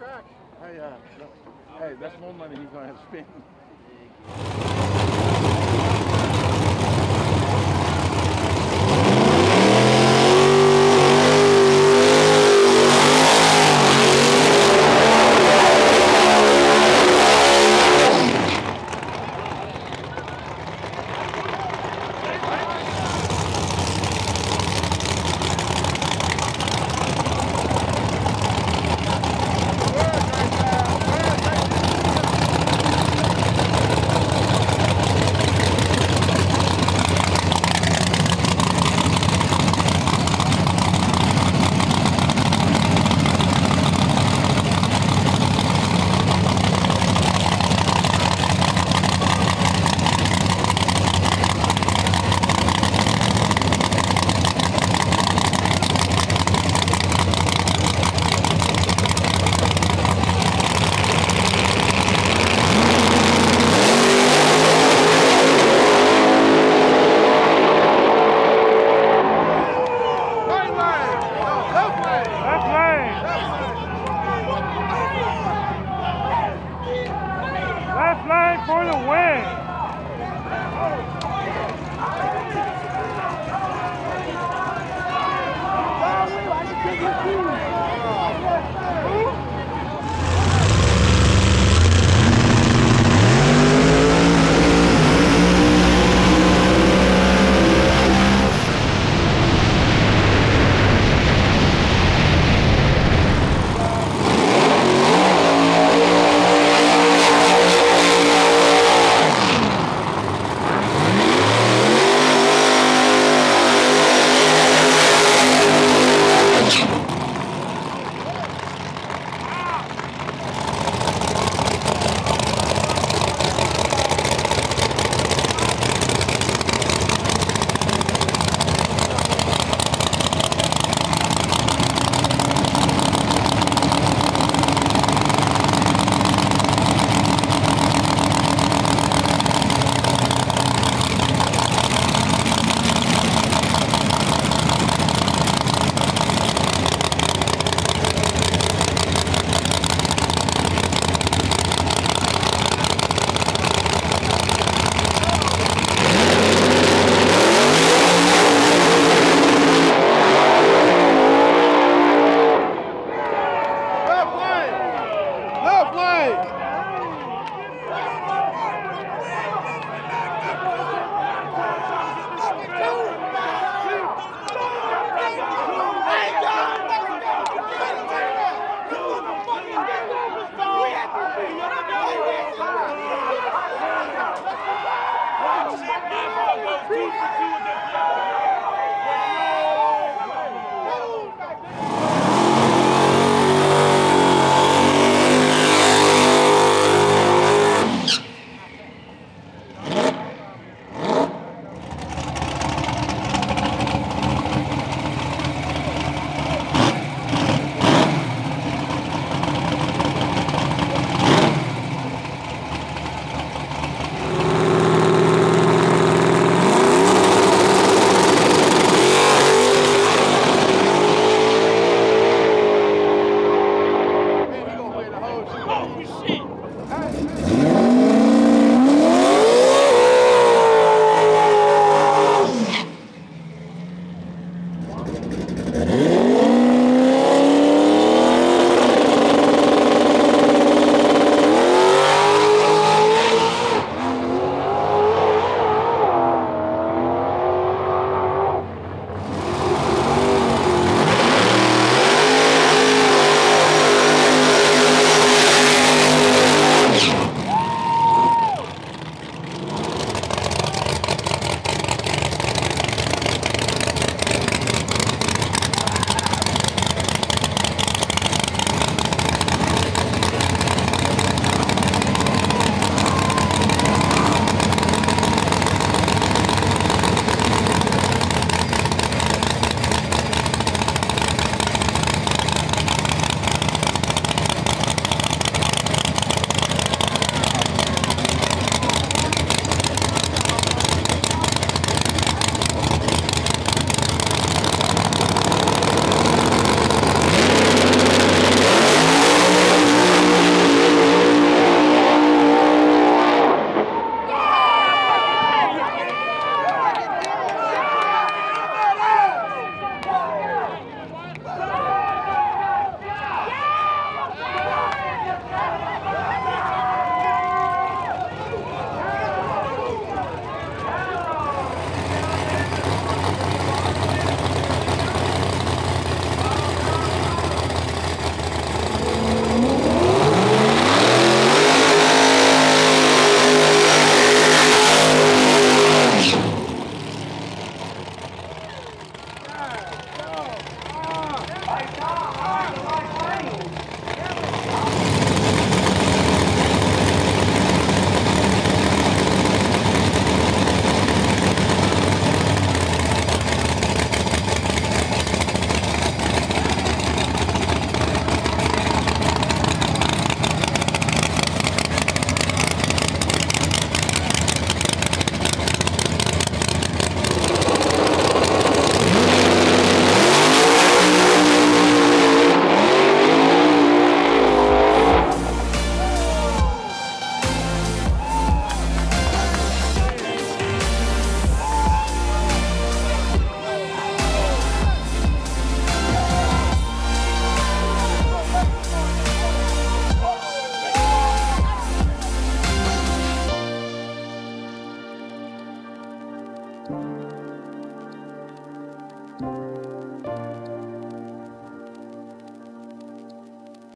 track. Hey, uh, hey, that's more money he's gonna have to spend.